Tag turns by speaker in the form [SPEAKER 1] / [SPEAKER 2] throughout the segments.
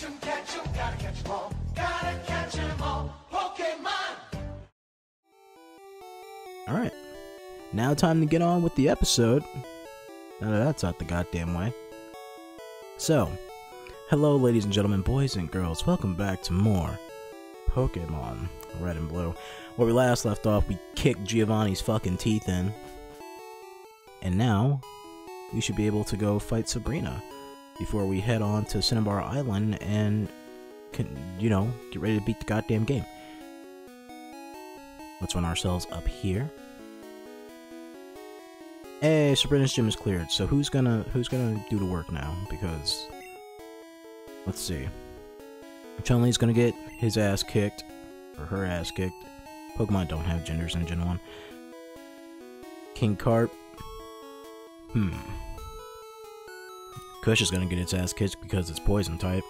[SPEAKER 1] Gotta all. Gotta all. Pokemon!
[SPEAKER 2] Alright. Now time to get on with the episode. Now that that's out the goddamn way. So, hello ladies and gentlemen, boys and girls, welcome back to more Pokemon Red and Blue. Where we last left off, we kicked Giovanni's fucking teeth in. And now, we should be able to go fight Sabrina before we head on to Cinnabar Island and, can, you know, get ready to beat the goddamn game. Let's run ourselves up here. Hey, Sabrina's gym is cleared. So who's gonna who's gonna do the work now? Because let's see. Chun-Li's gonna get his ass kicked or her ass kicked. Pokemon don't have genders in Gen 1. King Carp. Hmm. Kush is gonna get its ass kicked because it's poison type.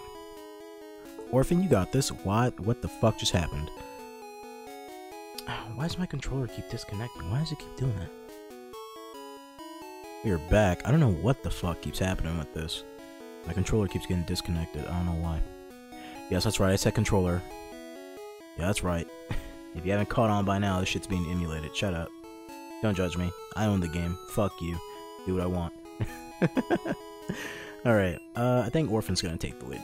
[SPEAKER 2] Orphan, you got this. What? What the fuck just happened? Why does my controller keep disconnecting? Why does it keep doing that? We're back. I don't know what the fuck keeps happening with this. My controller keeps getting disconnected. I don't know why. Yes, that's right. I said controller. Yeah, that's right. if you haven't caught on by now, this shit's being emulated. Shut up. Don't judge me. I own the game. Fuck you. Do what I want. Alright, uh, I think Orphan's gonna take the lead.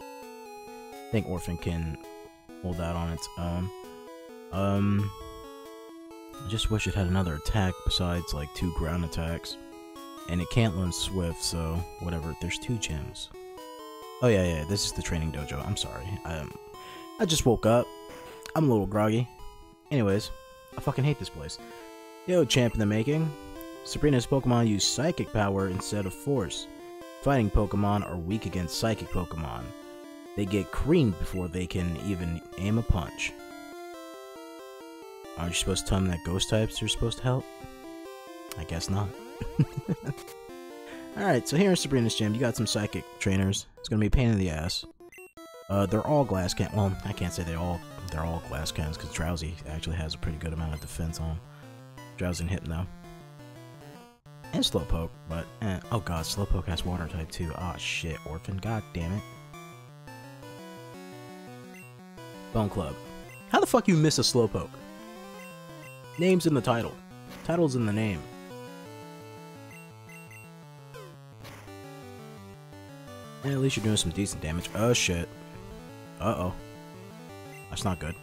[SPEAKER 2] I think Orphan can hold out on its own. Um, I just wish it had another attack besides like two ground attacks. And it can't learn Swift, so whatever. There's two gyms. Oh yeah, yeah, this is the training dojo. I'm sorry. Um, I just woke up. I'm a little groggy. Anyways, I fucking hate this place. Yo, champ in the making. Sabrina's Pokemon use Psychic power instead of Force. Fighting Pokemon are weak against Psychic Pokemon. They get creamed before they can even aim a punch. Aren't you supposed to tell them that ghost types are supposed to help? I guess not. Alright, so here in Sabrina's gym, you got some psychic trainers. It's gonna be a pain in the ass. Uh, they're all glass can- well, I can't say they all- they're all glass cannons, because Drowzee actually has a pretty good amount of defense on Drowzee and Hypno. And Slowpoke, but, eh, oh god, Slowpoke has water type too. Ah, shit, Orphan, god damn it. Bone Club. How the fuck you miss a Slowpoke? Name's in the title. Title's in the name. And at least you're doing some decent damage. Oh shit. Uh-oh. That's not good.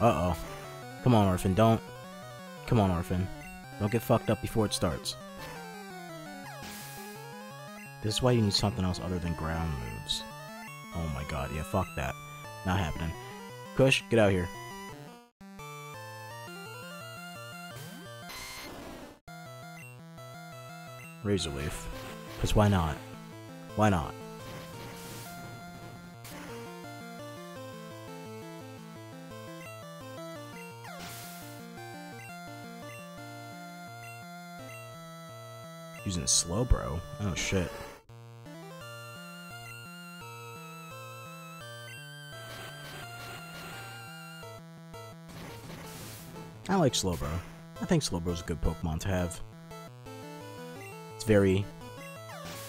[SPEAKER 2] Uh-oh. Come on, Orphan, don't... Come on, Orphan. Don't get fucked up before it starts. This is why you need something else other than ground moves. Oh my god, yeah, fuck that. Not happening. Kush, get out here. Razor Leaf. Because why not? Why not? Using Slowbro? Oh shit. I like Slowbro. I think Slowbro's a good Pokemon to have. It's very...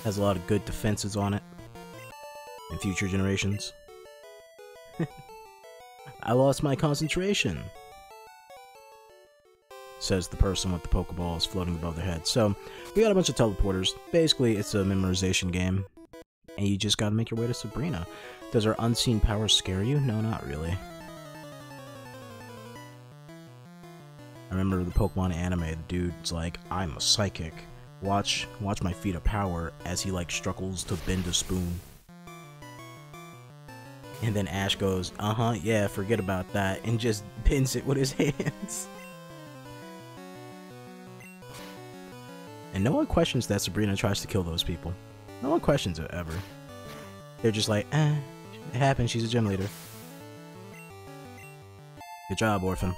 [SPEAKER 2] has a lot of good defenses on it. In future generations. I lost my concentration! Says the person with the Pokeballs floating above their head. So, we got a bunch of teleporters. Basically, it's a memorization game. And you just gotta make your way to Sabrina. Does her unseen power scare you? No, not really. I remember the Pokemon anime, the dude's like, I'm a psychic. Watch watch my feat of power as he like struggles to bend a spoon. And then Ash goes, uh-huh, yeah, forget about that, and just pins it with his hands. And no one questions that Sabrina tries to kill those people. No one questions it ever. They're just like, eh, it happened, she's a gym leader. Good job, Orphan.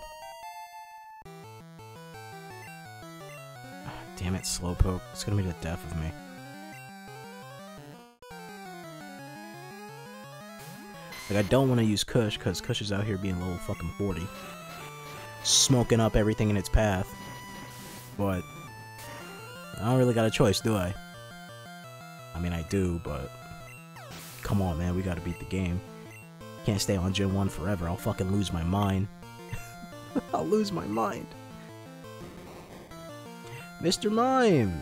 [SPEAKER 2] Damn it, Slowpoke. It's gonna be the death of me. Like, I don't want to use Kush, because Kush is out here being level fucking 40. Smoking up everything in its path. But, I don't really got a choice, do I? I mean, I do, but come on, man, we gotta beat the game. Can't stay on Gen 1 forever. I'll fucking lose my mind. I'll lose my mind. Mr. Mime!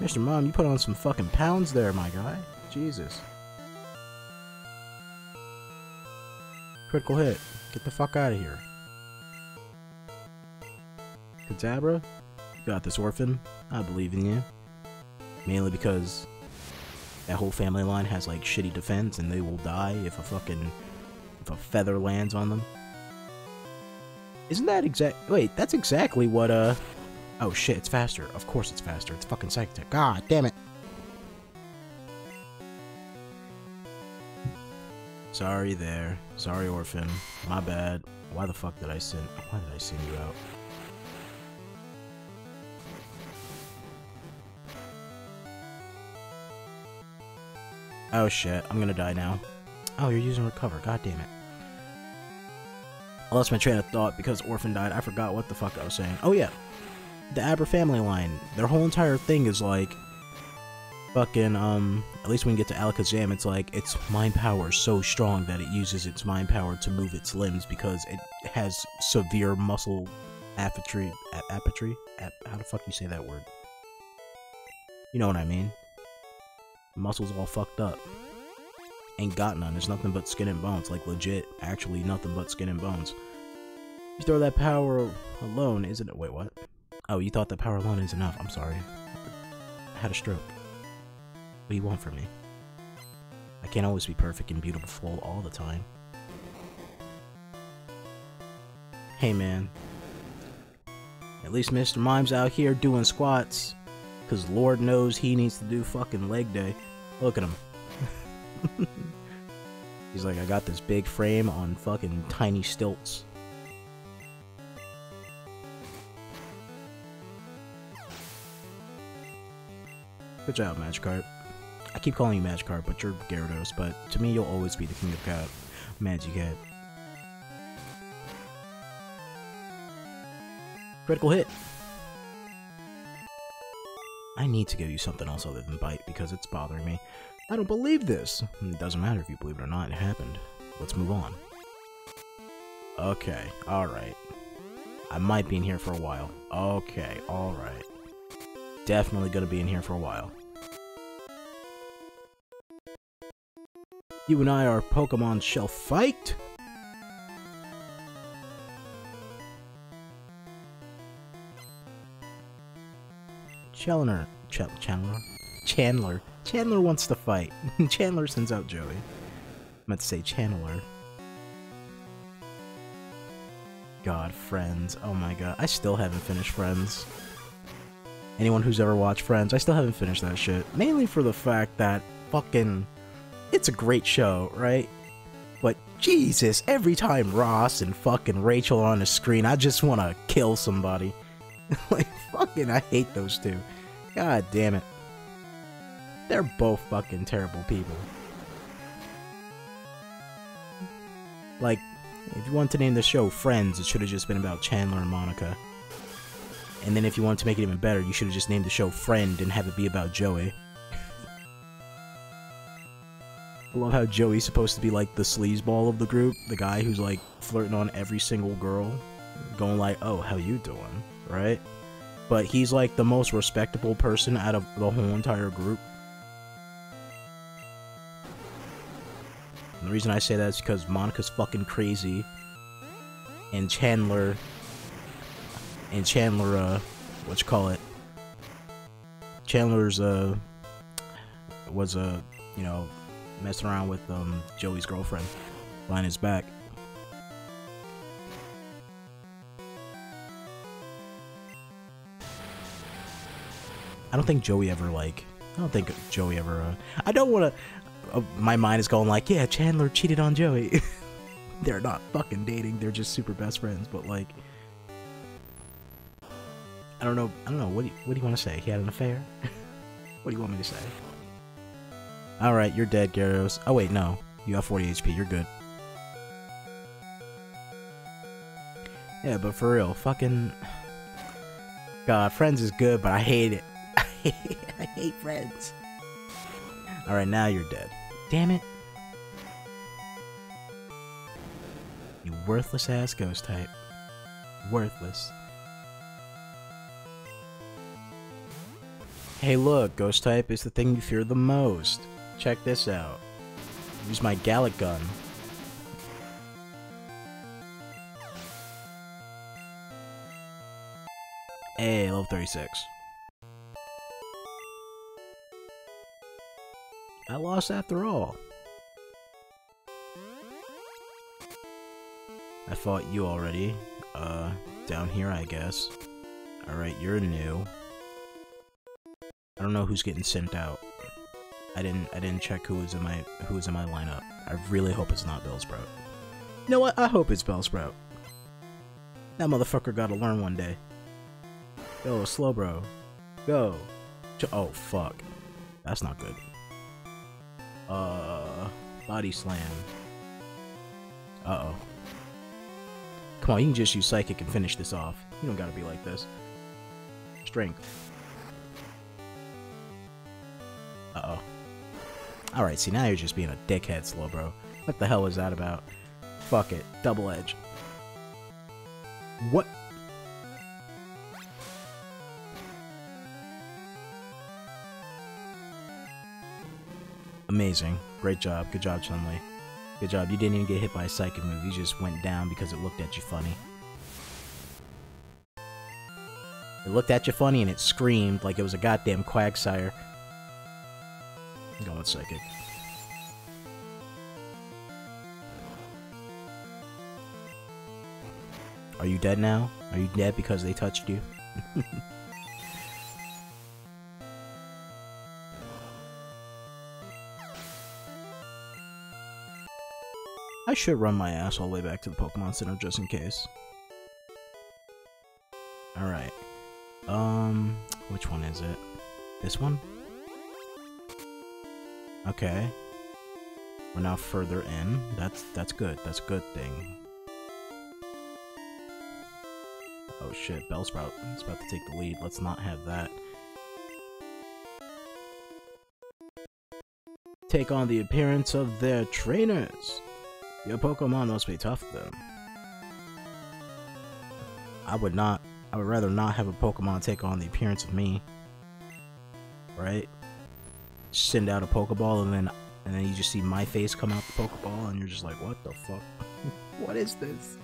[SPEAKER 2] Mr. Mime, you put on some fucking pounds there, my guy. Jesus. Critical hit. Get the fuck out of here. Kadabra, you got this, Orphan. I believe in you. Mainly because that whole family line has like shitty defense and they will die if a fucking if a feather lands on them. Isn't that exact? Wait, that's exactly what uh. Oh shit, it's faster. Of course it's faster. It's fucking Psychic. God damn it. Sorry there. Sorry, orphan. My bad. Why the fuck did I send? Why did I send you out? Oh shit, I'm gonna die now. Oh, you're using recover. God damn it. I lost my train of thought because Orphan died. I forgot what the fuck I was saying. Oh yeah, the Abra family line. Their whole entire thing is like fucking um. At least when you get to Alakazam, it's like its mind power is so strong that it uses its mind power to move its limbs because it has severe muscle apathy. Apathy? Ap how the fuck you say that word? You know what I mean? Muscles all fucked up. Ain't got none. It's nothing but skin and bones. Like legit, actually nothing but skin and bones. You throw that power alone, isn't it? Wait, what? Oh, you thought that power alone is enough. I'm sorry. I had a stroke. What do you want from me? I can't always be perfect and beautiful all the time. Hey man. At least Mr. Mime's out here doing squats. Cause Lord knows he needs to do fucking leg day. Look at him. He's like, I got this big frame on fucking tiny stilts. Good job, Magikarp. I keep calling you Magikarp, but you're Gyarados, but to me you'll always be the king of cat. Magikarp. Critical hit! I need to give you something else other than bite because it's bothering me. I don't believe this! Hmm, it doesn't matter if you believe it or not, it happened. Let's move on. Okay, alright. I might be in here for a while. Okay, alright. Definitely gonna be in here for a while. You and I are Pokemon shall fight? Chandler, Ch Chandler, Chandler, Chandler wants to fight. Chandler sends out Joey. To say Chandler. God, Friends. Oh my god. I still haven't finished Friends. Anyone who's ever watched Friends, I still haven't finished that shit. Mainly for the fact that fucking... It's a great show, right? But Jesus, every time Ross and fucking Rachel are on the screen, I just want to kill somebody. like, fucking, I hate those two. God damn it. They're both fucking terrible people. Like, if you want to name the show Friends, it should have just been about Chandler and Monica. And then if you want to make it even better, you should have just named the show Friend and have it be about Joey. I love how Joey's supposed to be like the sleazeball of the group, the guy who's like flirting on every single girl, going like, "Oh, how you doing?" Right? But he's like the most respectable person out of the whole entire group. And the reason I say that is because Monica's fucking crazy. And Chandler... And Chandler, uh... What you call it? Chandler's, uh... Was, uh... You know... Messing around with, um... Joey's girlfriend. Behind his back. I don't think Joey ever like. I don't think Joey ever. Uh, I don't want to. Uh, my mind is going like, yeah, Chandler cheated on Joey. they're not fucking dating. They're just super best friends. But like, I don't know. I don't know. What do you, what do you want to say? He had an affair. what do you want me to say? All right, you're dead, Gyarados. Oh wait, no. You have 40 HP. You're good. Yeah, but for real, fucking. God, Friends is good, but I hate it I hate friends. Alright, now you're dead. Damn it. You worthless ass ghost type. Worthless. Hey look, ghost type is the thing you fear the most. Check this out. Use my Galick Gun. Hey, level 36. I lost after all. I fought you already. Uh, down here, I guess. Alright, you're new. I don't know who's getting sent out. I didn't I didn't check who was in my who was in my lineup. I really hope it's not Bellsprout. You know what? I hope it's Bellsprout. That motherfucker gotta learn one day. Go, Slowbro. Go. Ch oh, fuck. That's not good. Uh, body slam. Uh-oh. Come on, you can just use Psychic and finish this off. You don't gotta be like this. Strength. Uh-oh. Alright, see, now you're just being a dickhead, Slowbro. What the hell is that about? Fuck it. Double Edge. What? Amazing. Great job. Good job, Chun-Li. Good job. You didn't even get hit by a psychic move. You just went down because it looked at you funny. It looked at you funny and it screamed like it was a goddamn Quagsire. Going psychic. Are you dead now? Are you dead because they touched you? I should run my ass all the way back to the Pokemon Center just in case. Alright. Um, which one is it? This one? Okay. We're now further in. That's that's good. That's a good thing. Oh shit, Bellsprout. It's about to take the lead. Let's not have that. Take on the appearance of their trainers. Your Pokemon must be tough then. I would not. I would rather not have a Pokemon take on the appearance of me. Right? Send out a Pokeball and then and then you just see my face come out the Pokeball and you're just like, what the fuck? what is this?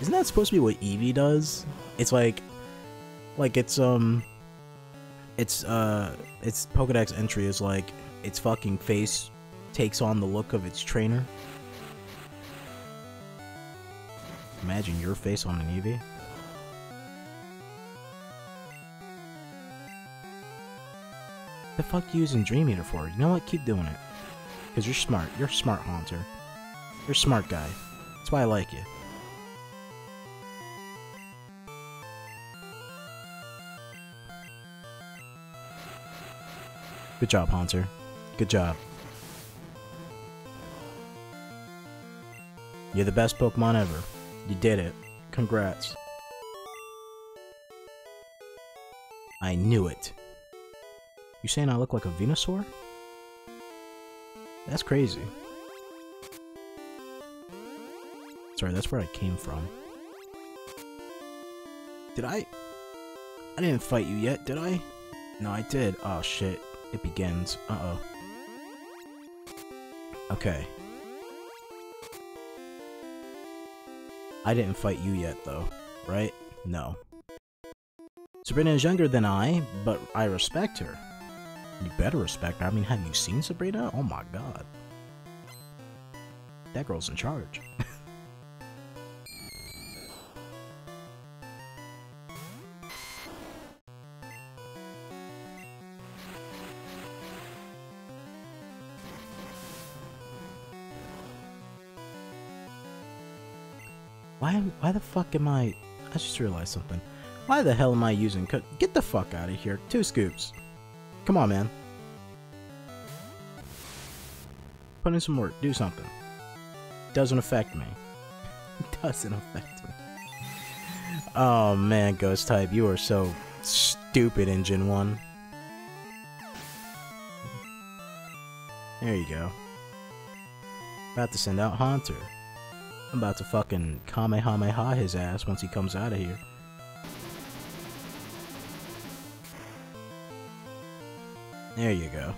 [SPEAKER 2] Isn't that supposed to be what Eevee does? It's like, like it's um, it's uh, its Pokedex entry is like its fucking face takes on the look of its trainer. Imagine your face on an Eevee. The fuck you using Dream Eater for? You know what? Keep doing it. Because you're smart. You're smart Haunter. You're smart guy. That's why I like you. Good job, Haunter. Good job. You're the best Pokemon ever. You did it. Congrats. I knew it. You saying I look like a Venusaur? That's crazy. Sorry, that's where I came from. Did I? I didn't fight you yet, did I? No, I did. Oh shit. It begins. Uh-oh. Okay. I didn't fight you yet, though, right? No. Sabrina is younger than I, but I respect her. You better respect her. I mean, have you seen Sabrina? Oh my god. That girl's in charge. Why, the fuck am I... I just realized something. Why the hell am I using... Get the fuck out of here. Two scoops. Come on, man. Put in some work. Do something. Doesn't affect me. Doesn't affect me. Oh man, Ghost type, you are so stupid in Gen 1. There you go. About to send out Haunter. I'm about to fucking Kamehameha his ass once he comes out of here. There you go.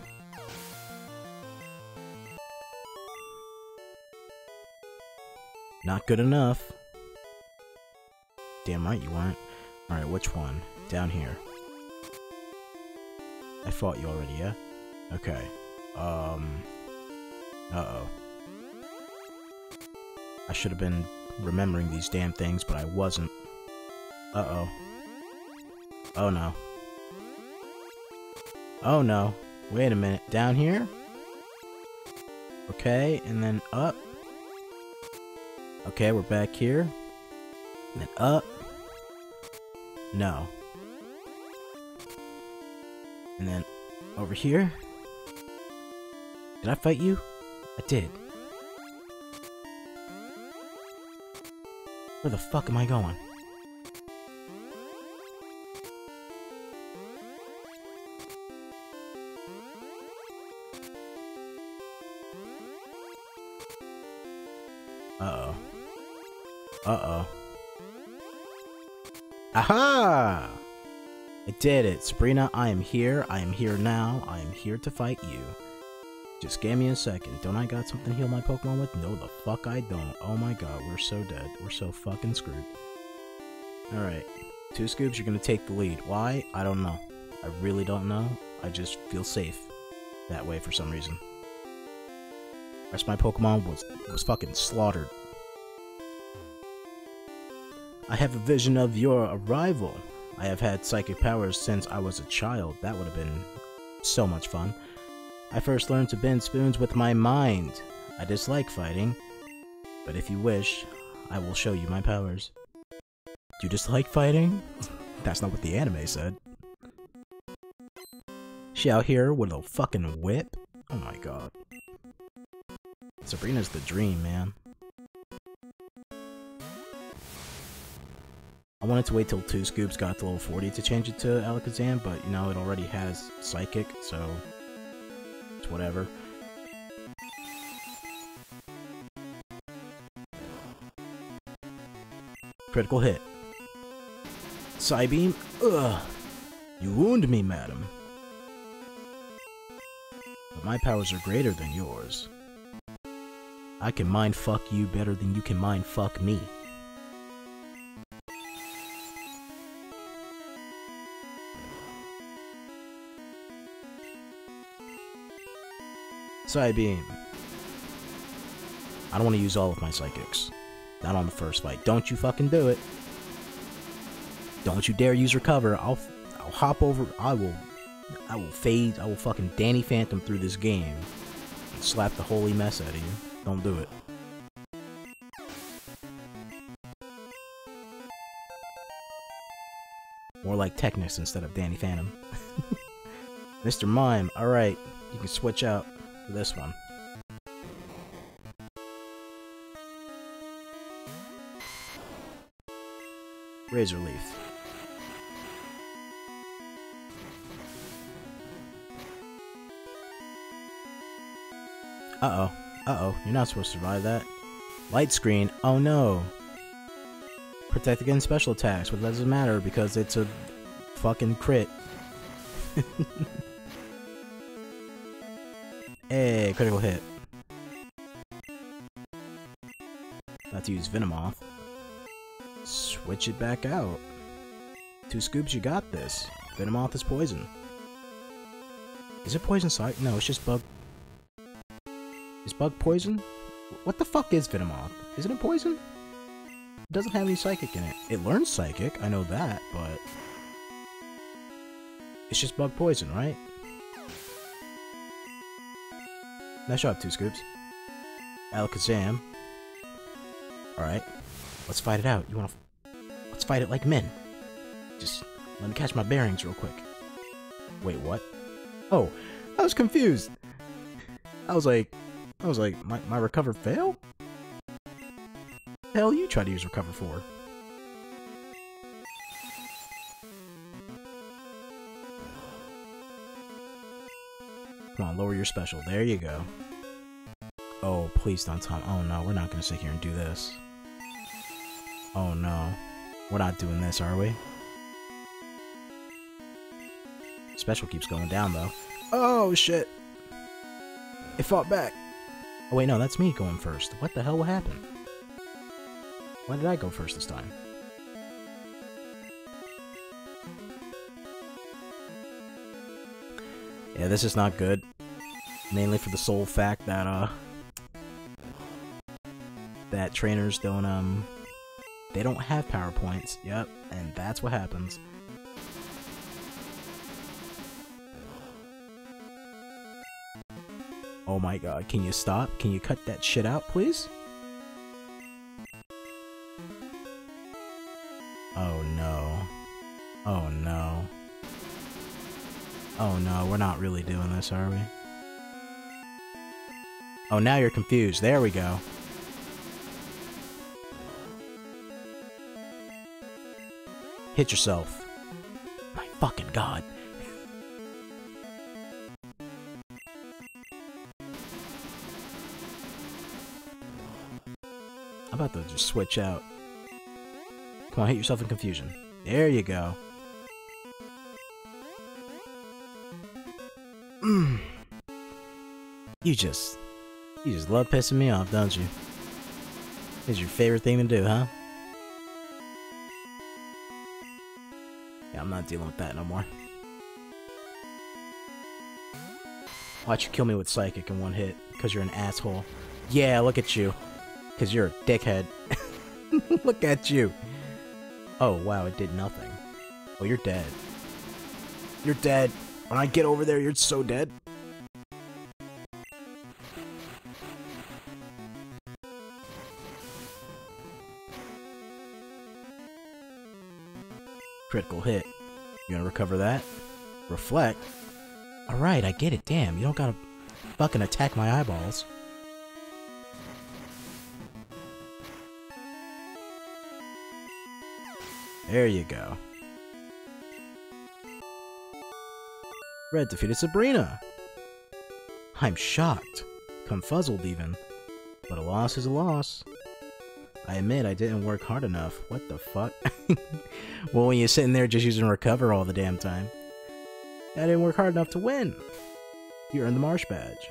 [SPEAKER 2] Not good enough. Damn right you weren't. Alright, which one? Down here. I fought you already, yeah? Okay. Um... Uh-oh. I should have been remembering these damn things, but I wasn't. Uh-oh. Oh no. Oh no. Wait a minute. Down here? Okay, and then up. Okay, we're back here. And then up. No. And then over here. Did I fight you? I did. Where the fuck am I going? Uh-oh. Uh-oh. Aha! I did it. Sabrina, I am here. I am here now. I am here to fight you. Just give me a second. Don't I got something to heal my Pokemon with? No, the fuck I don't. Oh my god, we're so dead. We're so fucking screwed. Alright. Two scoops, you're gonna take the lead. Why? I don't know. I really don't know. I just feel safe that way for some reason. Rest my Pokemon was was fucking slaughtered. I have a vision of your arrival. I have had psychic powers since I was a child. That would have been so much fun. I first learned to bend spoons with my mind. I dislike fighting, but if you wish, I will show you my powers. Do you dislike fighting? That's not what the anime said. She out here with a fucking whip? Oh my god. Sabrina's the dream, man. I wanted to wait till two scoops got to level 40 to change it to Alakazam, but you know, it already has Psychic, so whatever. Critical hit. Psybeam? Ugh. You wound me, madam. But my powers are greater than yours. I can mind fuck you better than you can mind fuck me. Psybeam. I don't want to use all of my psychics. Not on the first fight. Don't you fucking do it. Don't you dare use recover. I'll I'll hop over. I will I will fade. I will fucking Danny Phantom through this game. And slap the holy mess out of you. Don't do it. More like Technus instead of Danny Phantom. Mr. Mime, alright. You can switch out this one. Razor Leaf. Uh-oh. Uh-oh. You're not supposed to survive that. Light screen. Oh no. Protect against special attacks, that doesn't matter because it's a fucking crit. hey, critical hit. About to use Venomoth. Switch it back out. Two scoops, you got this. Venomoth is poison. Is it poison side? No, it's just bug. Is bug poison? What the fuck is Venomoth? Isn't it poison? It doesn't have any psychic in it. It learns psychic, I know that, but... It's just bug poison, right? Nice job, Two Scoops. Alakazam. Alright. Let's fight it out. You wanna... Let's fight it like men. Just let me catch my bearings real quick. Wait, what? Oh, I was confused. I was like... I was like, my, my recover fail? hell you try to use recover for? Come on, lower your special. There you go. Oh, please don't tell me. Oh no, we're not gonna sit here and do this. Oh no. We're not doing this, are we? Special keeps going down, though. Oh, shit! It fought back! Oh wait, no, that's me going first. What the hell What happened? Why did I go first this time? Yeah, this is not good. Mainly for the sole fact that, uh... That trainers don't, um... They don't have PowerPoints. Yep, and that's what happens. Oh my god, can you stop? Can you cut that shit out, please? Oh no. Oh no. Oh no, we're not really doing this, are we? Oh, now you're confused. There we go. Hit yourself. My fucking god. I'm about to just switch out. Come on, hit yourself in confusion. There you go. You just... You just love pissing me off, don't you? It's your favorite thing to do, huh? Yeah, I'm not dealing with that no more. Watch you kill me with Psychic in one hit, because you're an asshole. Yeah, look at you. Because you're a dickhead. look at you. Oh, wow, it did nothing. Oh, you're dead. You're dead. When I get over there, you're so dead. Critical hit. You gonna recover that? Reflect? Alright, I get it. Damn, you don't gotta fucking attack my eyeballs. There you go. Red defeated Sabrina! I'm shocked. Confuzzled even. But a loss is a loss. I admit I didn't work hard enough. What the fuck? well, when you're sitting there just using recover all the damn time. I didn't work hard enough to win. You earned the Marsh Badge.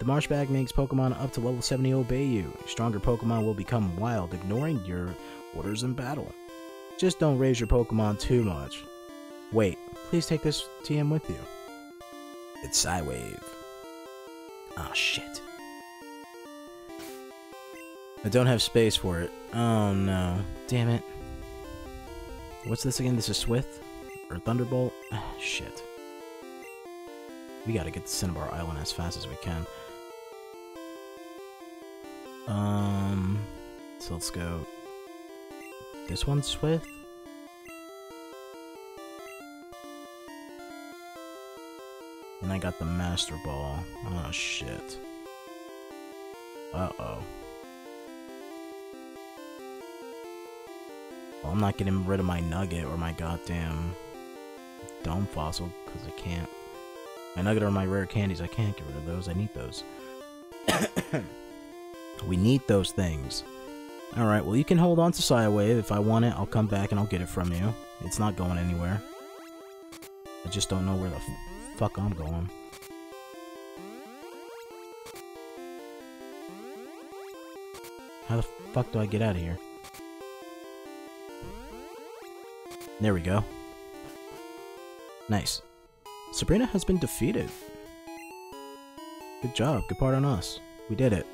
[SPEAKER 2] The Marsh Badge makes Pokemon up to level 70 obey you. Stronger Pokemon will become wild, ignoring your orders in battle. Just don't raise your Pokemon too much. Wait, please take this TM with you. It's Psywave. Oh shit. I don't have space for it. Oh no. Damn it. What's this again? This is Swift? Or Thunderbolt? Ah, shit. We gotta get to Cinnabar Island as fast as we can. Um, so let's go. This one's Swift. And I got the Master Ball. Oh shit. Uh-oh. Well, I'm not getting rid of my nugget or my goddamn dome fossil, because I can't. My nugget or my rare candies, I can't get rid of those. I need those. we need those things. Alright, well you can hold on to Psywave. If I want it, I'll come back and I'll get it from you. It's not going anywhere. I just don't know where the fuck I'm going. How the fuck do I get out of here? There we go. Nice. Sabrina has been defeated. Good job. Good part on us. We did it.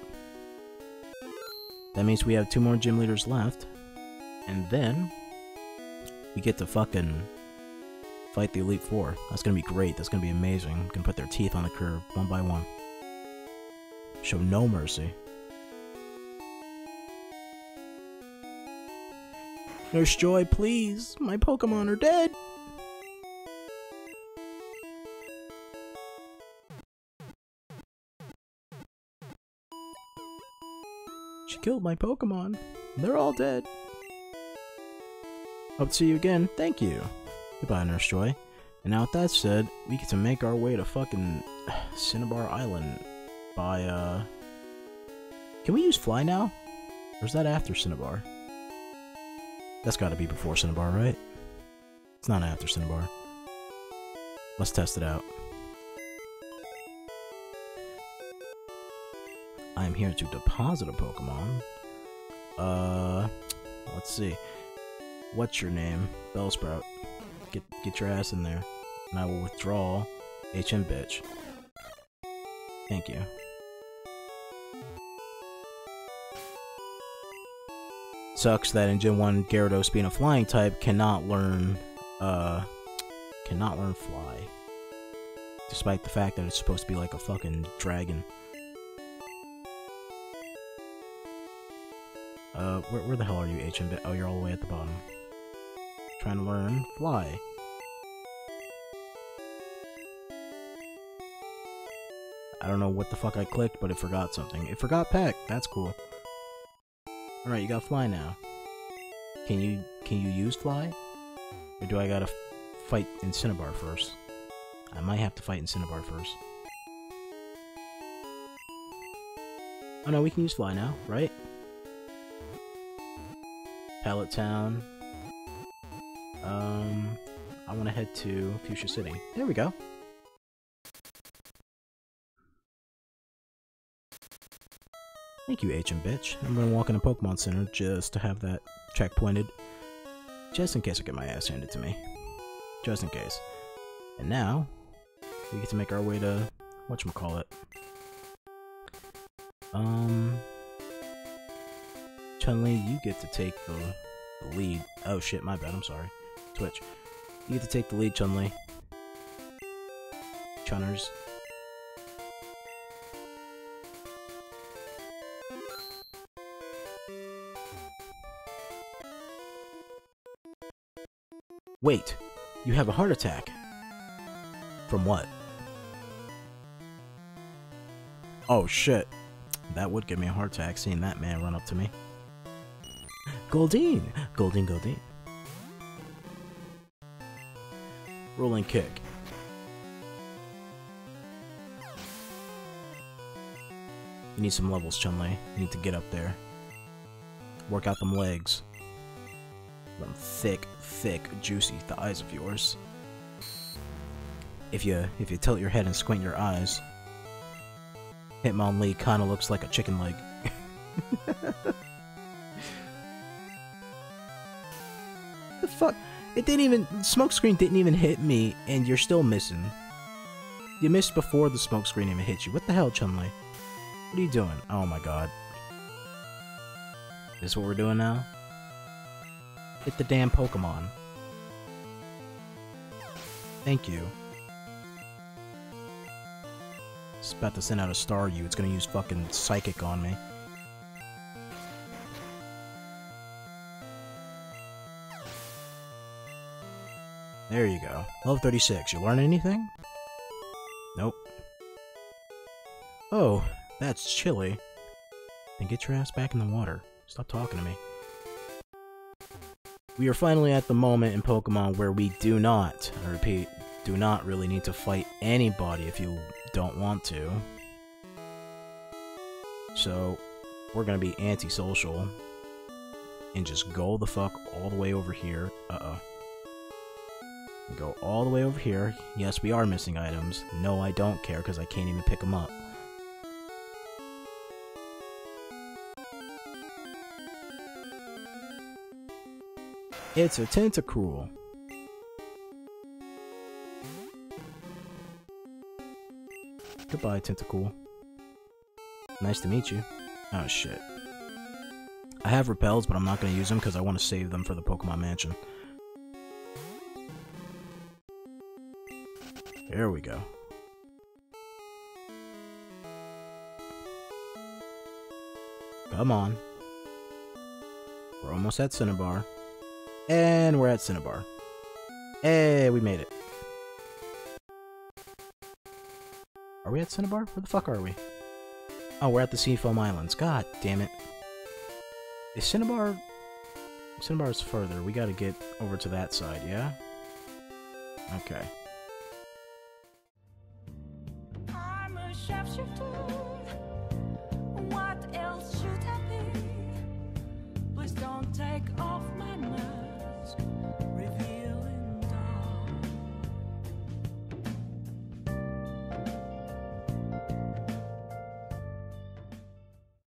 [SPEAKER 2] That means we have two more gym leaders left. And then... We get to fucking... Fight the Elite Four. That's gonna be great. That's gonna be amazing. We can put their teeth on the curb, one by one. Show no mercy. Nurse Joy, please! My Pokemon are dead! She killed my Pokemon. They're all dead. Hope to see you again. Thank you. Goodbye, Nurse Joy. And now with that said, we get to make our way to fucking Cinnabar Island by, uh... Can we use Fly now? Or is that after Cinnabar? That's gotta be before Cinnabar, right? It's not after Cinnabar. Let's test it out. I'm here to deposit a Pokemon. Uh, let's see. What's your name? Bellsprout. Get get your ass in there. And I will withdraw HM bitch. Thank you. Sucks that in Gen 1 Gyarados being a flying type cannot learn uh cannot learn fly. Despite the fact that it's supposed to be like a fucking dragon. Uh, where, where the hell are you, HM? Oh, you're all the way at the bottom. Trying to learn fly. I don't know what the fuck I clicked, but it forgot something. It forgot Peck. That's cool. Alright, you got fly now. Can you can you use fly? Or do I gotta fight in Cinnabar first? I might have to fight in Cinnabar first. Oh no, we can use fly now, right? Pallet Town. Um, I want to head to Fuchsia City. There we go. Thank you, HM Bitch. I'm gonna walk in a Pokemon Center just to have that checkpointed. Just in case I get my ass handed to me. Just in case. And now, we get to make our way to... whatchamacallit. Um... Chun-Li, you get to take the, the lead. Oh shit, my bad, I'm sorry. Twitch. You get to take the lead, Chun-Li. Chunners. Wait, you have a heart attack. From what? Oh shit. That would give me a heart attack seeing that man run up to me. Goldeen! Goldeen, Goldeen. Rolling kick. You need some levels, Chun-Li. You need to get up there. Work out them legs. Them thick, thick, juicy thighs of yours. If you if you tilt your head and squint your eyes, Hitmonlee kinda looks like a chicken leg. the fuck? It didn't even smokescreen didn't even hit me and you're still missing. You missed before the smokescreen even hit you. What the hell, Chun-Li? What are you doing? Oh my god. Is This what we're doing now? Hit the damn Pokemon. Thank you. It's about to send out a Staryu. It's gonna use fucking Psychic on me. There you go. Level 36. You learn anything? Nope. Oh, that's chilly. Then get your ass back in the water. Stop talking to me. We are finally at the moment in Pokemon where we do not, I repeat, do not really need to fight anybody if you don't want to. So, we're gonna be antisocial and just go the fuck all the way over here. Uh-oh. Go all the way over here. Yes, we are missing items. No, I don't care because I can't even pick them up. It's a Tentacruel. Goodbye, Tentacool. Nice to meet you. Oh, shit. I have repels, but I'm not going to use them because I want to save them for the Pokemon Mansion. There we go. Come on. We're almost at Cinnabar. And we're at Cinnabar. Hey, we made it. Are we at Cinnabar? Where the fuck are we? Oh, we're at the Seafoam Islands. God damn it. Is Cinnabar... Cinnabar's further. We gotta get over to that side, yeah? Okay.